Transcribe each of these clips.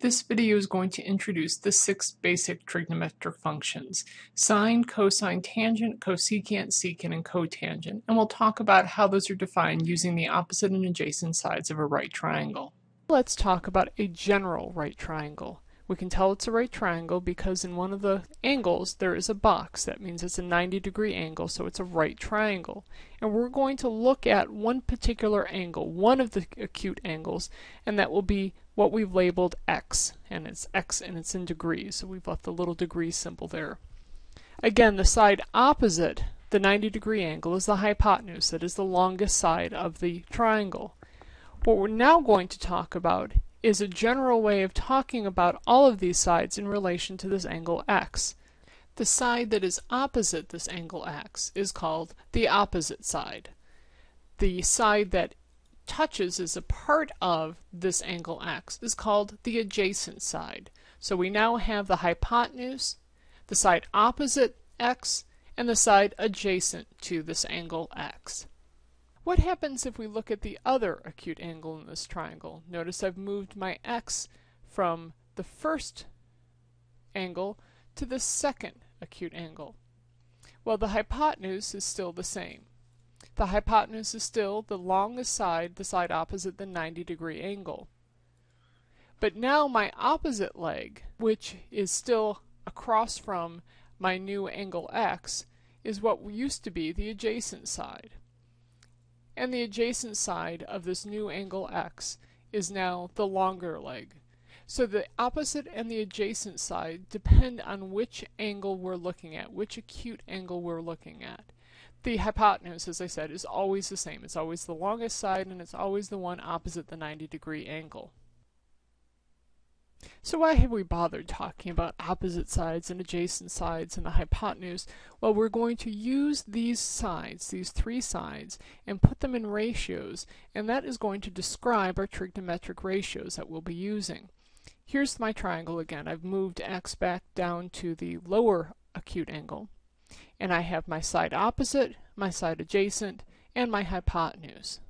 This video is going to introduce the six basic trigonometric functions, sine, cosine, tangent, cosecant, secant, and cotangent, and we'll talk about how those are defined using the opposite and adjacent sides of a right triangle. Let's talk about a general right triangle. We can tell it's a right triangle because in one of the angles there is a box. That means it's a 90 degree angle, so it's a right triangle. And we're going to look at one particular angle, one of the acute angles, and that will be what we've labeled x. And it's x and it's in degrees, so we've left the little degree symbol there. Again, the side opposite the 90 degree angle is the hypotenuse, that is the longest side of the triangle. What we're now going to talk about is a general way of talking about all of these sides in relation to this angle x. The side that is opposite this angle x is called the opposite side. The side that touches is a part of this angle x is called the adjacent side. So we now have the hypotenuse, the side opposite x, and the side adjacent to this angle x. What happens if we look at the other acute angle in this triangle? Notice I've moved my x from the first angle to the second acute angle. Well, the hypotenuse is still the same. The hypotenuse is still the longest side, the side opposite the 90 degree angle. But now my opposite leg, which is still across from my new angle x, is what used to be the adjacent side and the adjacent side of this new angle x is now the longer leg. So the opposite and the adjacent side depend on which angle we're looking at, which acute angle we're looking at. The hypotenuse, as I said, is always the same. It's always the longest side and it's always the one opposite the 90 degree angle. So why have we bothered talking about opposite sides and adjacent sides and the hypotenuse? Well, we're going to use these sides, these three sides, and put them in ratios, and that is going to describe our trigonometric ratios that we'll be using. Here's my triangle again. I've moved x back down to the lower acute angle, and I have my side opposite, my side adjacent, and my hypotenuse.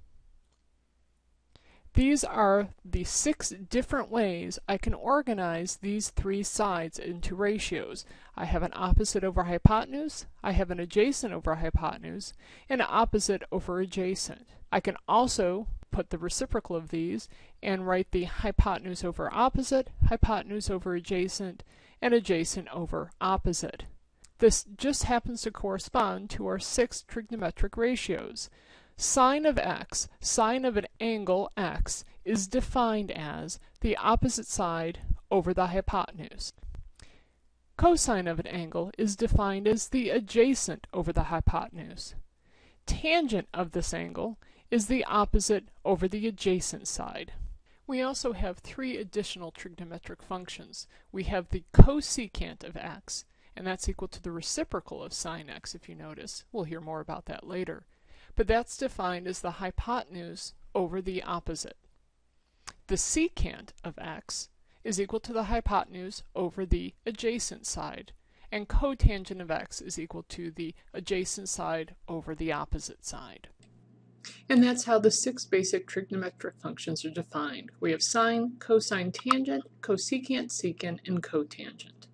These are the six different ways I can organize these three sides into ratios. I have an opposite over hypotenuse, I have an adjacent over hypotenuse, and an opposite over adjacent. I can also put the reciprocal of these and write the hypotenuse over opposite, hypotenuse over adjacent, and adjacent over opposite. This just happens to correspond to our six trigonometric ratios. Sine of x, sine of an angle x, is defined as the opposite side over the hypotenuse. Cosine of an angle is defined as the adjacent over the hypotenuse. Tangent of this angle is the opposite over the adjacent side. We also have three additional trigonometric functions. We have the cosecant of x, and that's equal to the reciprocal of sine x if you notice. We'll hear more about that later but that's defined as the hypotenuse over the opposite. The secant of x is equal to the hypotenuse over the adjacent side, and cotangent of x is equal to the adjacent side over the opposite side. And that's how the six basic trigonometric functions are defined. We have sine, cosine, tangent, cosecant, secant, and cotangent.